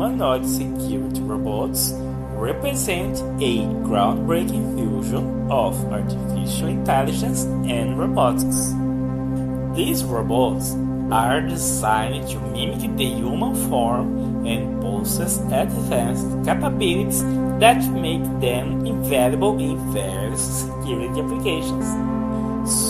humanoid security robots represent a groundbreaking fusion of artificial intelligence and robotics. These robots are designed to mimic the human form and possess advanced capabilities that make them invaluable in various security applications.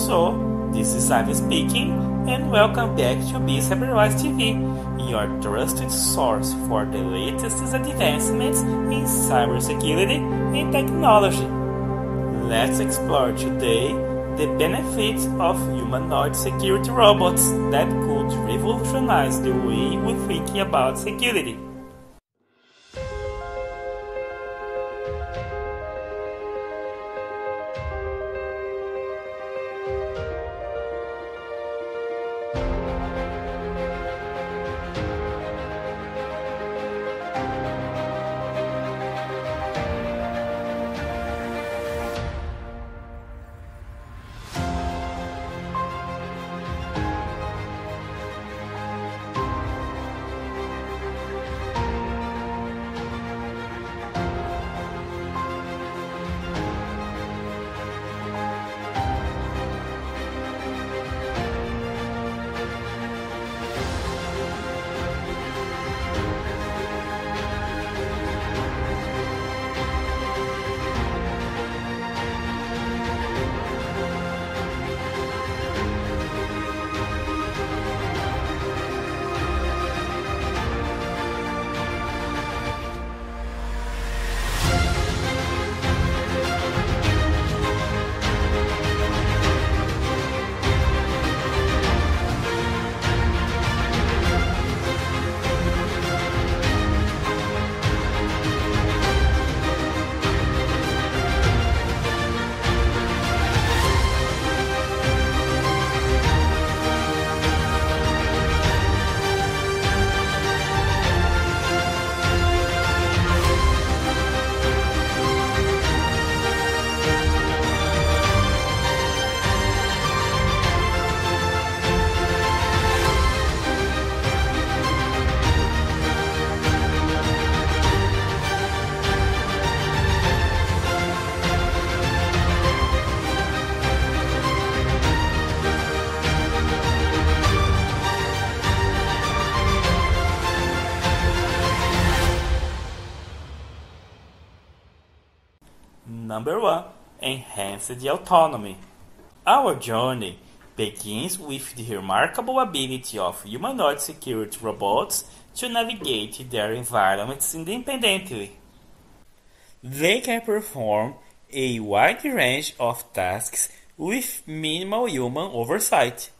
So, this is Ivan speaking, and welcome back to Bee-Cyberwise TV, your trusted source for the latest advancements in cybersecurity and technology. Let's explore today the benefits of humanoid security robots that could revolutionize the way we think about security. Number 1 Enhanced Autonomy. Our journey begins with the remarkable ability of humanoid security robots to navigate their environments independently. They can perform a wide range of tasks with minimal human oversight.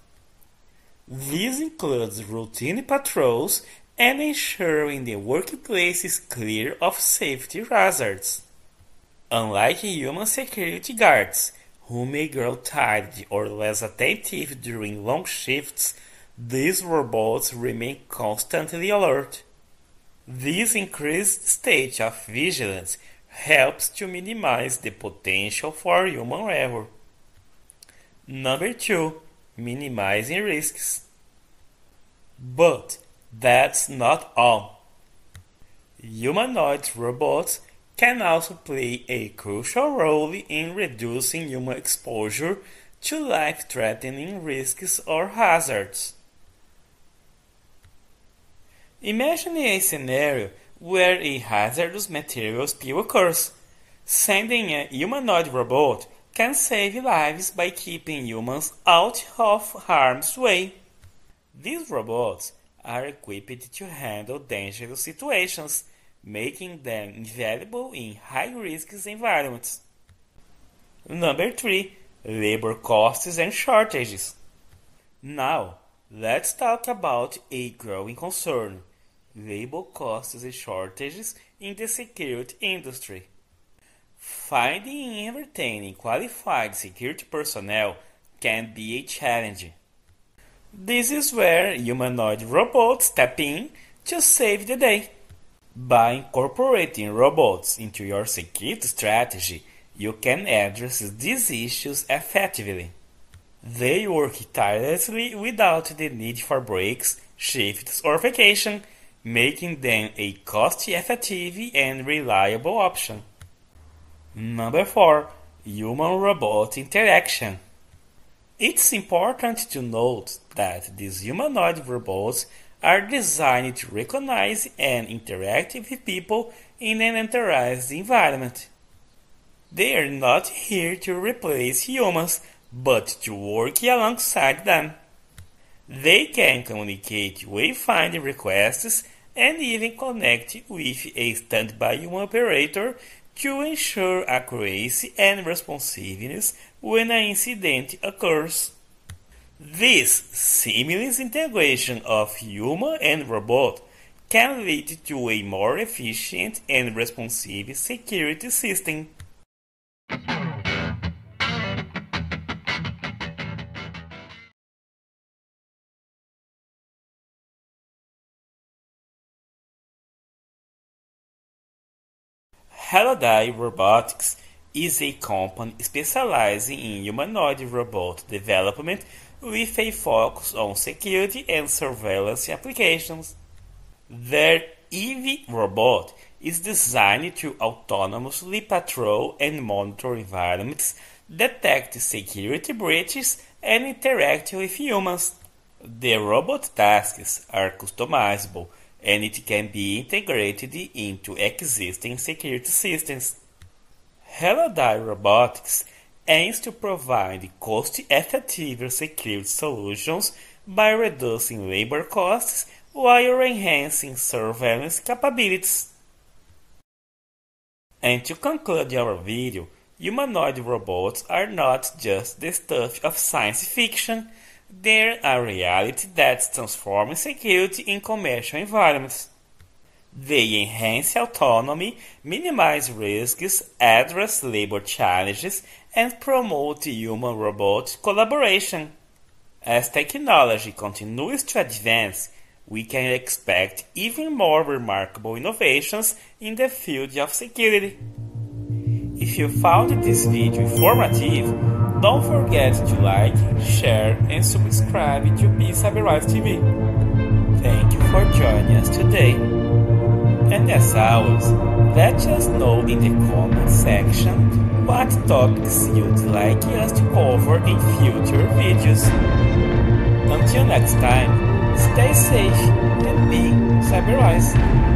This includes routine patrols and ensuring the workplace is clear of safety hazards. Unlike human security guards, who may grow tired or less attentive during long shifts, these robots remain constantly alert. This increased state of vigilance helps to minimize the potential for human error. Number 2. Minimizing risks. But that's not all. Humanoid robots can also play a crucial role in reducing human exposure to life-threatening risks or hazards. Imagine a scenario where a hazardous material spill occurs. Sending a humanoid robot can save lives by keeping humans out of harm's way. These robots are equipped to handle dangerous situations making them invaluable in high-risk environments. Number 3. Labor costs and shortages. Now, let's talk about a growing concern labor costs and shortages in the security industry. Finding and retaining qualified security personnel can be a challenge. This is where humanoid robots step in to save the day. By incorporating robots into your security strategy, you can address these issues effectively. They work tirelessly without the need for breaks, shifts, or vacation, making them a cost-effective and reliable option. Number 4. Human-robot interaction. It's important to note that these humanoid robots are designed to recognize and interact with people in an enterprise environment. They are not here to replace humans, but to work alongside them. They can communicate wayfinding requests and even connect with a standby human operator to ensure accuracy and responsiveness when an incident occurs. This seamless integration of human and robot can lead to a more efficient and responsive security system. Halodi Robotics is a company specializing in humanoid robot development with a focus on security and surveillance applications. Their EV robot is designed to autonomously patrol and monitor environments, detect security breaches, and interact with humans. The robot tasks are customizable and it can be integrated into existing security systems. Halodi Robotics aims to provide cost-effective security solutions by reducing labor costs while enhancing surveillance capabilities. And to conclude our video, humanoid robots are not just the stuff of science fiction, they're a reality that's transforming security in commercial environments. They enhance autonomy, minimize risks, address labor challenges, and promote human robot collaboration. As technology continues to advance, we can expect even more remarkable innovations in the field of security. If you found this video informative, don't forget to like, share, and subscribe to Bee-Cyberwise TV. Thank you for joining us today. And as always, let us know in the comment section what topics you'd like us to cover in future videos. Until next time, stay safe and be cyberwise.